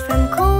from cold.